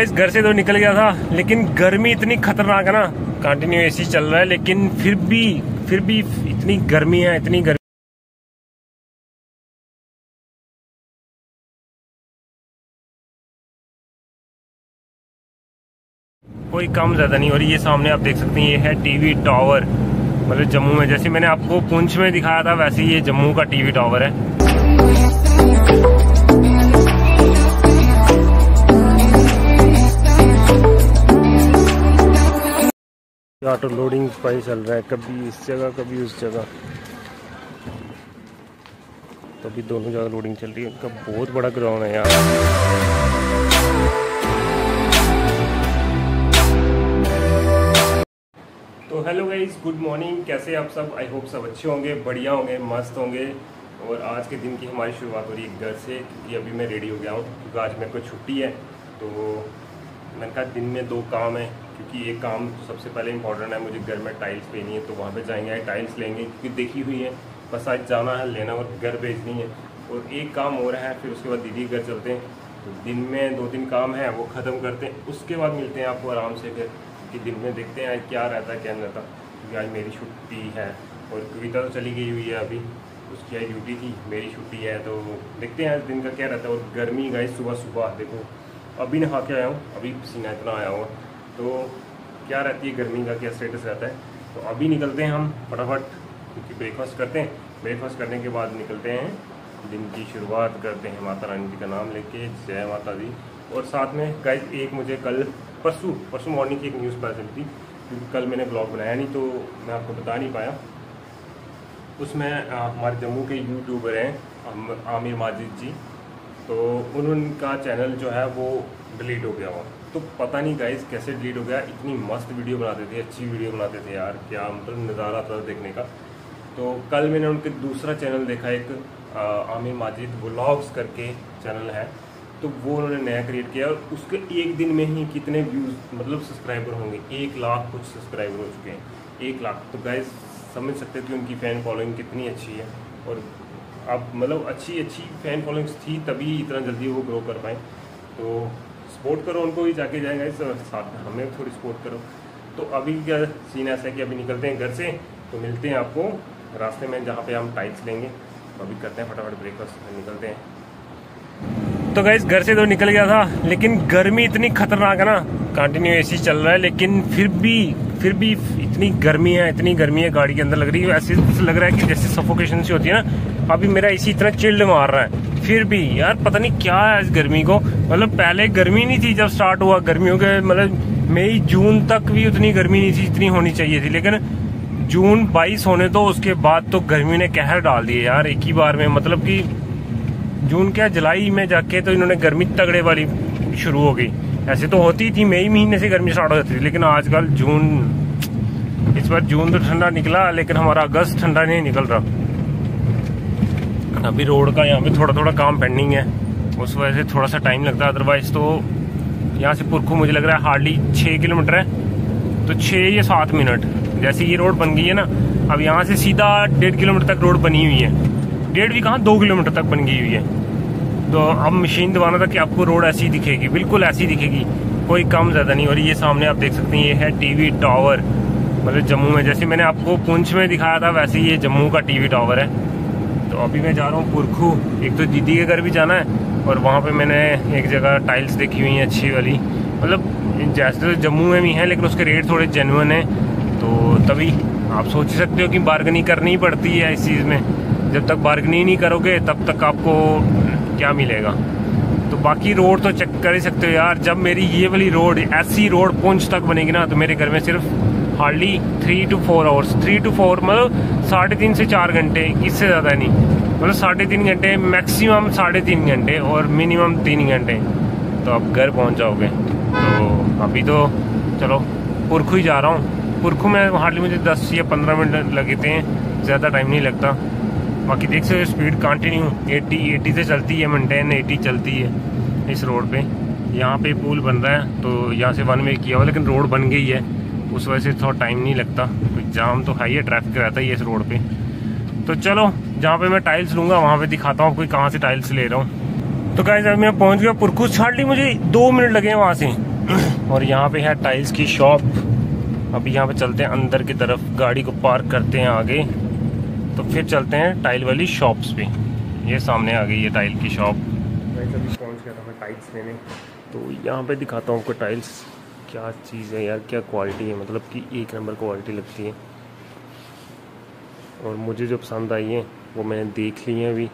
इस घर से तो निकल गया था, लेकिन गर्मी इतनी खतरनाक है ना। कंटिन्यू एसी चल रहा है, लेकिन फिर भी फिर भी इतनी गर्मी है, इतनी गर्मी। कोई कम ज़्यादा नहीं और ये सामने आप देख सकते हैं, ये है टीवी टावर मतलब जम्मू में, जैसे मैंने आपको पुंछ में दिखाया था, वैसे ही ये जम्मू का टीवी टावर है। ऑटो लोडिंग का ही चल रहा है, कभी इस जगह, कभी उस जगह। तो अभी दोनों जगह लोडिंग चल रही है। उनका बहुत बड़ा ग्राउंड है यार। तो हेलो गाइज़ गुड मॉर्निंग कैसे आप सब? आई होप सब अच्छे होंगे, बढ़िया होंगे, मस्त होंगे। और आज के दिन की हमारी शुरुआत हो रही है घर से, क्योंकि अभी मैं रेडी हो गया हूँ, क्योंकि आज मेरे को छुट्टी है। तो मैंने कहा दिन में दो काम है। क्योंकि एक काम सबसे पहले इंपॉर्टेंट है, मुझे घर में टाइल्स लेनी है तो वहाँ पे जाएँगे टाइल्स लेंगे, क्योंकि देखी हुई है। बस आज जाना है, लेना और घर भेजनी है। और एक काम हो रहा है, फिर उसके बाद दीदी घर चलते हैं। तो दिन में दो तीन काम है, वो ख़त्म करते हैं। उसके बाद मिलते हैं आपको आराम से फिर, कि दिन में देखते हैं क्या रहता है क्या नहीं रहता। क्योंकि आज मेरी छुट्टी है, और कविता तो चली गई हुई है अभी। उसकी आई ड्यूटी थी, मेरी छुट्टी है तो देखते हैं आज दिन का क्या रहता है। और गर्मी गई सुबह सुबह देखो। अभी नहा के आया हूँ, अभी पसीना इतना आया हुआ। तो क्या रहती है गर्मी का, क्या स्टेटस रहता है? तो अभी निकलते हैं हम फटाफट, क्योंकि ब्रेकफास्ट करते हैं। ब्रेकफास्ट करने के बाद निकलते हैं। दिन की शुरुआत करते हैं माता रानी जी का नाम लेके। जय माता दी। और साथ में गाइस एक मुझे कल परसों परसों मॉर्निंग की एक न्यूज़ पता चली थी, क्योंकि कल मैंने ब्लॉग बनाया नहीं तो मैं आपको बता नहीं पाया। उसमें हमारे जम्मू के यूट्यूबर हैं आमिर माजिद जी। तो उनका चैनल जो है वो डिलीट हो गया हुआ। तो पता नहीं गाइज़ कैसे डिलीट हो गया, इतनी मस्त वीडियो बनाते थे, अच्छी वीडियो बनाते थे यार, क्या मतलब नज़ारा था देखने का। तो कल मैंने उनके दूसरा चैनल देखा, एक आमिर माजिद व्लॉग्स करके चैनल है। तो वो उन्होंने नया क्रिएट किया और उसके एक दिन में ही कितने व्यूज़ मतलब सब्सक्राइबर होंगे, एक लाख कुछ सब्सक्राइबर हो चुके हैं, एक लाख। तो गाइज़ समझ सकते थे उनकी फ़ैन फॉलोइंग कितनी अच्छी है और अब मतलब अच्छी अच्छी फ़ैन फॉलोइंग्स थी, तभी इतना जल्दी वो ग्रो कर पाए। तो सपोर्ट करो उनको भी जाके जाएगा, इस साथ में हमें थोड़ी सपोर्ट करो। तो अभी क्या सीन ऐसा है कि अभी निकलते हैं घर से तो मिलते हैं आपको रास्ते में जहाँ पे हम टाइल्स लेंगे। तो अभी करते हैं फटाफट ब्रेकफास्ट निकलते हैं। तो गैस घर से तो निकल गया था, लेकिन गर्मी इतनी खतरनाक है ना। कंटिन्यू एसी चल रहा है, लेकिन फिर भी फिर भी इतनी गर्मी है, इतनी गर्मी है गाड़ी के अंदर लग रही है। ऐसे लग रहा है कि जैसे सफोकेशन सी होती है ना अभी मेरा इसी इतना चिल्ड मार रहा है। फिर भी यार पता नहीं क्या है इस गर्मी को। मतलब पहले गर्मी नहीं थी जब स्टार्ट हुआ, गर्मियों के मतलब मई, जून तक भी उतनी गर्मी नहीं थी जितनी होनी चाहिए थी। लेकिन जून 22 होने तो उसके बाद तो गर्मी ने कहर डाल दिए यार एक ही बार में। मतलब कि जून क्या, जुलाई में जाके तो इन्होंने गर्मी तगड़े वाली शुरू हो गई। ऐसे तो होती थी, मई महीने से गर्मी स्टार्ट हो जाती थी, लेकिन आजकल जून, इस बार जून तो ठंडा निकला, लेकिन हमारा अगस्त ठंडा नहीं निकल रहा। अभी रोड का यहाँ पे थोड़ा थोड़ा काम पेंडिंग है। उस वजह से थोड़ा सा टाइम लगता है। अदरवाइज़ तो यहाँ से पुरखू मुझे लग रहा है हार्डली छः किलोमीटर है। तो छः या सात मिनट। जैसे ये रोड बन गई है ना, अब यहाँ से सीधा डेढ़ किलोमीटर तक रोड बनी हुई है। डेढ़ भी कहाँ, दो किलोमीटर तक बन गई हुई है। तो अब मशीन दबाना था कि आपको रोड ऐसी दिखेगी। बिल्कुल ऐसी दिखेगी। कोई कम ज़्यादा नहीं। और ये सामने आप देख सकते हैं, ये है टीवी टावर मतलब जम्मू में, जैसे मैंने आपको पुंछ में दिखाया था, वैसे ये जम्मू का टीवी टावर है। तो अभी मैं जा रहा हूँ पुरखू। एक तो दीदी के घर भी जाना है और वहाँ पे मैंने एक जगह टाइल्स देखी हुई हैं अच्छी वाली। मतलब जैसे तो जम्मू में भी हैं, लेकिन उसके रेट थोड़े जेनुअन हैं। तो तभी आप सोच सकते हो कि बार्गनी करनी ही पड़ती है इस चीज़ में। जब तक बार्गनी नहीं करोगे, तब तक आपको क्या मिलेगा? तो बाकी रोड तो चेक कर ही सकते हो यार। जब मेरी ये वाली रोड ऐसी रोड पुंछ तक बनेगी ना तो मेरे घर में सिर्फ़ hardly three two four hours three two four मतलब साढ़े तीन से चार घंटे, इससे ज़्यादा नहीं। मतलब साढ़े तीन घंटे मैक्सिमम साढ़े तीन घंटे और मिनिमम तीन घंटे। तो आप घर पहुँच जाओगे। तो अभी तो चलो, पुरखू ही जा रहा हूँ। पुरखू में हार्डली मुझे दस या पंद्रह मिनट लगे थे, ज़्यादा टाइम नहीं लगता। बाकी देख सकते स्पीड कंटिन्यू 80 80 से चलती है मेंटेन 80 चलती है, इस रोड पे। यहाँ पे पुल बन रहा है तो यहाँ से वन वे किया हुआ, लेकिन रोड बन गई है। उस वजह से थोड़ा टाइम नहीं लगता। कोई जाम तो है ही है ट्रैफ़िक रहता ही है इस रोड पे। तो चलो, जहाँ पे मैं टाइल्स लूँगा, वहाँ पे दिखाता हूँ कोई कहाँ से टाइल्स ले रहा हूँ। तो गाइस अभी मैं पहुँच गया पुरकुस हार्डली मुझे दो मिनट लगे वहाँ से। और यहाँ पे है टाइल्स की शॉप अभी यहाँ पे चलते हैं अंदर की तरफ़। गाड़ी को पार्क करते हैं आगे। तो फिर चलते हैं टाइल वाली शॉप्स पे। ये सामने आ गई है टाइल की शॉप अभी पहुँच गया था, मैं टाइल्स लेने तो यहाँ पे दिखाता हूँ आपको टाइल्स क्या चीज़ है यार, क्या क्वालिटी है? मतलब कि एक नंबर क्वालिटी लगती है। और मुझे जो पसंद आई है, वो मैंने देख ली है अभी।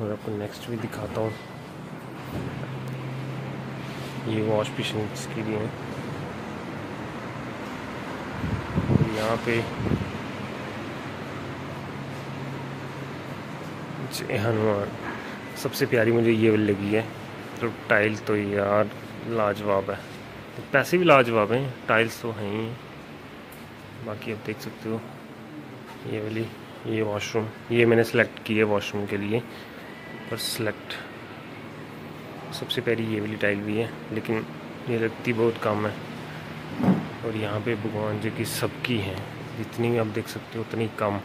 और आपको नेक्स्ट भी दिखाता हूँ। ये वॉश बेसिन के लिए है। यहाँ पे हनुमान। सबसे प्यारी मुझे ये लगी है। तो टाइल्स तो यार, लाजवाब है। पैसे भी लाजवाब हैं, टाइल्स तो हैं ही। बाकी आप देख सकते हो, ये वाली, ये वॉशरूम ये मैंने सेलेक्ट की है वॉशरूम के लिए, पर सेलेक्ट सबसे पहली ये वाली टाइल भी है, लेकिन ये लगती बहुत कम है। और यहाँ पे भगवान जी की सबकी है, जितनी भी आप देख सकते हो उतनी कम,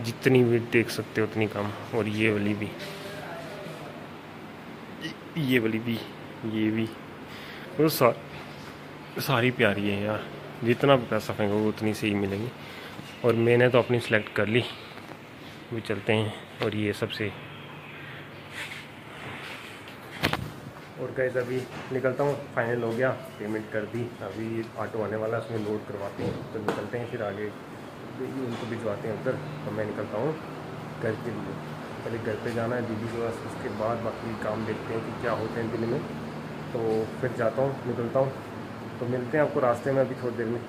जितनी भी देख सकते हो उतनी कम, और ये वाली भी। ये वाली भी ये भी। वो सा, सारी प्यारी है यार। जितना पैसा फेंकोगे उतनी सही मिलेगी। और मैंने तो अपनी सेलेक्ट कर ली। वो चलते हैं और ये सबसे। और कैसे अभी निकलता हूँ। फाइनल हो गया। पेमेंट कर दी। अभी ऑटो आने वाला उसमें लोड करवाते हैं। तो निकलते हैं फिर आगे। उनको भिजवाते हैं उधर तो मैं निकलता हूँ घर के लिए। पहले घर पे जाना है, दीदी के पास, उसके बाद बाकी काम देखते हैं कि क्या होते हैं दिन में। तो फिर जाता हूँ, निकलता हूँ। तो मिलते हैं आपको रास्ते में अभी थोड़ी देर में।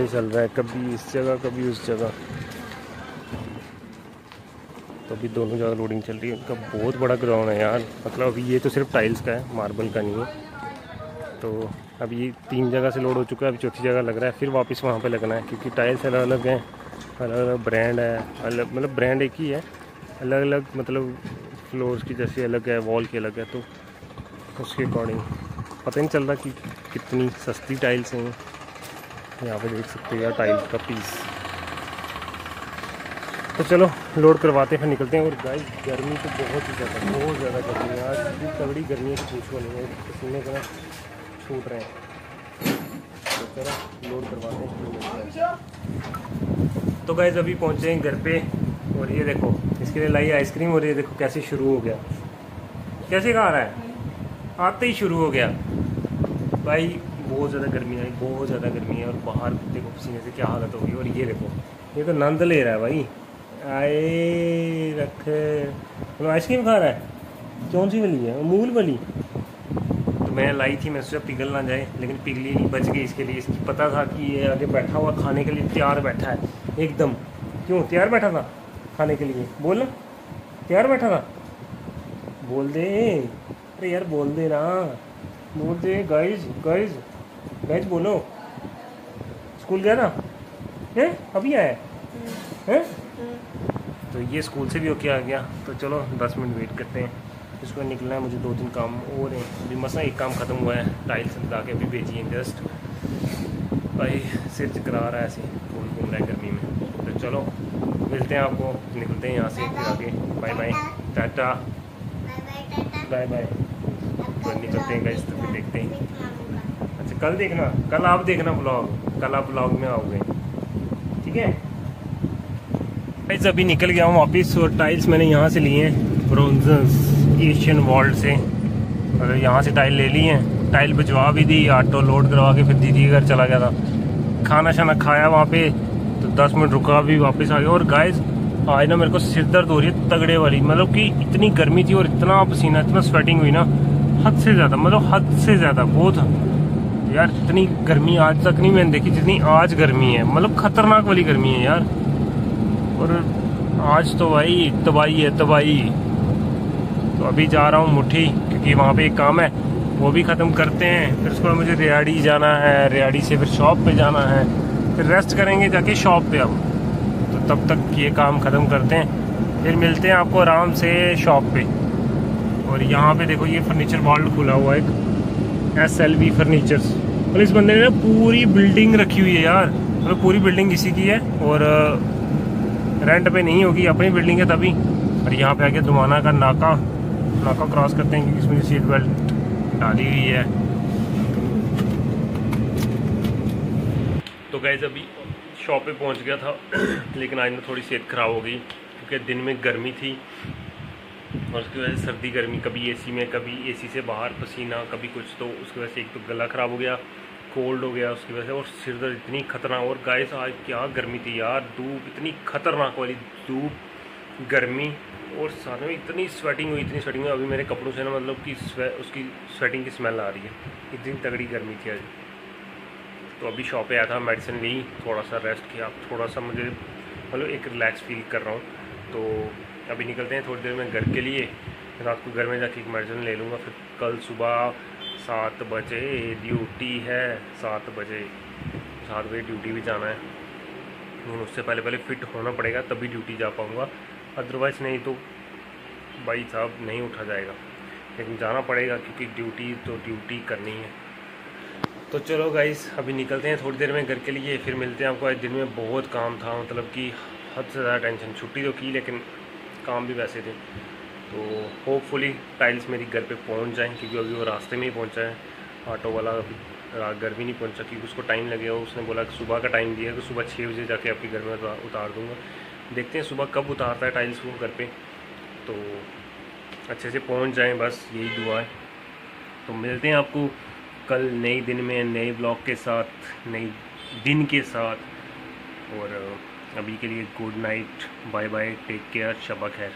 पाई चल रहा है, कभी इस जगह, कभी उस जगह। तो अभी दोनों जगह लोडिंग चल रही है। उनका बहुत बड़ा ग्राउंड है यार। मतलब अभी ये तो सिर्फ़ टाइल्स का है मार्बल का नहीं है। तो अभी ये तीन जगह से लोड हो चुका है, अभी चौथी जगह लग रहा है। फिर वापस वहाँ पे लगना है, क्योंकि टाइल्स अलग अलग हैं। अलग अलग ब्रांड है, अलग मतलब ब्रांड एक ही है। अलग अलग मतलब फ्लोर्स की जैसे अलग है वॉल की अलग है तो उसके अकॉर्डिंग पता नहीं चल रहा कि कितनी सस्ती टाइल्स हैं। यहाँ पे देख सकते हो यार टाइल्स का पीस तो चलो लोड करवाते हैं, फिर निकलते हैं। और गाइस गर्मी तो बहुत ही ज़्यादा, बहुत ज़्यादा गर्मी है आज इतनी तगड़ी गर्मी है पूछो नहीं है पसीने का छूट रहे हैं। तो चलो लोड करवाते हैं। तो गाइस अभी पहुँचे हैं घर पे, और ये देखो, इसके लिए लाई आइसक्रीम, और ये देखो कैसे शुरू हो गया। कैसे खा रहा है? आते ही शुरू हो गया। भाई बहुत ज़्यादा गर्मी आई, बहुत ज़्यादा गर्मी है और बाहर देखो पसीने से क्या हालत होगी और ये देखो, ये तो नंद ले रहा है भाई। आए रख। मतलब आइसक्रीम खा रहा है? कौन सी वाली है? अमूल वाली? तो मैं लाई थी, मैं सोचा पिघल ना जाए, लेकिन पिघली नहीं, बच गई इसके लिए। इसकी पता था कि ये आगे बैठा हुआ खाने के लिए तैयार बैठा है, एकदम। क्यों? तैयार बैठा था खाने के लिए। बोल तैयार बैठा था? बोल दे। अरे यार, बोल दे ना। बोल दे। गाइज़ गाइज़ गाइज़ बोलो। स्कूल गया ना? है? अभी आया? है? तो ये स्कूल से भी होके आ गया। तो चलो दस मिनट वेट करते हैं। इसको निकलना है मुझे दो तीन काम और हैं। अभी मसा एक काम ख़त्म हुआ है टाइल्स लगा के अभी भेजी है जस्ट भाई सिर चकरा रहा है ऐसे घूम घूम रहा है गर्मी में। तो चलो मिलते हैं आपको निकलते हैं यहाँ से फिर आगे। Bye bye tata. Bye bye निकलते हैं गैस तो फिर देखते हैं। कल देखना, कल आप देखना ब्लॉग कल आप ब्लॉग में आओगे। ठीक है? गाइस अभी निकल गया हूँ वापस और टाइल्स मैंने यहाँ से लिए हैं एशियन वर्ल्ड से। अगर यहाँ से टाइल ले ली हैं। टाइल भिजवा भी दी ऑटो लोड करवा के फिर दीदी घर चला गया था। खाना शाना खाया वहाँ पे तो दस मिनट रुका भी, वापस आ गया। और गाइस आज ना मेरे को सिर दर्द हो रही है तगड़े वाली। मतलब कि इतनी गर्मी थी और इतना पसीना, इतना स्वेटिंग हुई ना, हद से ज़्यादा मतलब हद से ज़्यादा, बहुत यार इतनी गर्मी आज तक नहीं मैंने देखी, जितनी आज गर्मी है। मतलब खतरनाक वाली गर्मी है यार। और आज तो भाई, तबाही है, तबाही। तो अभी जा रहा हूँ मुट्ठी क्योंकि वहाँ पे एक काम है, वो भी ख़त्म करते हैं। फिर उसके बाद मुझे रियाड़ी जाना है, रियाड़ी से फिर शॉप पे जाना है। फिर रेस्ट करेंगे जाके शॉप पे अब। तो तब तक ये काम ख़त्म करते हैं। फिर मिलते हैं आपको आराम से शॉप पे। और यहाँ पे देखो, ये फर्नीचर वर्ल्ड खुला हुआ है एस एल वी फर्नीचर्स मतलब इस बंदे ने ना पूरी बिल्डिंग रखी हुई है यार। मतलब पूरी बिल्डिंग इसी की है और रेंट पे नहीं होगी, अपनी बिल्डिंग है तभी। और यहाँ पे आके दुमाना का नाका नाका क्रॉस करते हैं क्योंकि इसमें सीट बेल्ट डाली हुई है। तो गैस अभी शॉप पे पहुँच गया था, लेकिन आज में थोड़ी सेहत ख़राब हो गई, क्योंकि दिन में गर्मी थी। और उसकी वजह से सर्दी गर्मी कभी एसी में कभी एसी से बाहर पसीना कभी कुछ तो उसकी वजह से एक तो गला ख़राब हो गया कोल्ड हो गया उसकी वजह से और सिर दर्द इतनी खतरनाक और गाय आज क्या गर्मी थी यार धूप इतनी खतरनाक वाली धूप गर्मी और साथ में इतनी स्वेटिंग हुई इतनी स्वेटिंग हुई अभी मेरे कपड़ों से ना मतलब कि स्वे, उसकी स्वेटिंग की स्मेल आ रही है इतनी तगड़ी गर्मी थी आज। तो अभी शॉप पे आया था मेडिसिन ली थोड़ा सा रेस्ट किया थोड़ा सा मुझे मतलब एक रिलैक्स फील कर रहा हूँ तो अभी निकलते हैं थोड़ी देर में घर के लिए। रात को घर में जाके एक मेडिसिन ले लूँगा। फिर कल सुबह सात बजे ड्यूटी है। सात बजे। सात बजे ड्यूटी भी जाना है। उससे पहले पहले फिट होना पड़ेगा, तभी ड्यूटी जा पाऊँगा। अदरवाइज़ नहीं तो भाई साहब नहीं उठा जाएगा। लेकिन जाना पड़ेगा क्योंकि ड्यूटी तो ड्यूटी करनी है। तो चलो गाइस अभी निकलते हैं थोड़ी देर में घर के लिए। फिर मिलते हैं आपको। आज दिन में बहुत काम था। मतलब कि हद से ज़्यादा टेंशन छुट्टी तो की लेकिन काम भी वैसे थे। तो होपफुली टाइल्स मेरी घर पे पहुँच जाएँ, क्योंकि अभी वो रास्ते में ही पहुँचा है। ऑटो वाला अभी घर भी नहीं पहुँचा, क्योंकि उसको टाइम लगेगा। उसने बोला कि सुबह का टाइम दिया तो सुबह छः बजे जाके आपके घर में उतार दूँगा। देखते हैं सुबह कब उतारता है टाइल्स वो घर पर तो अच्छे से पहुँच जाएँ, बस यही दुआ है। तो मिलते हैं आपको कल नए दिन में, नए ब्लॉग के साथ नई दिन के साथ। और अभी के लिए good night bye bye take care Shaba खैर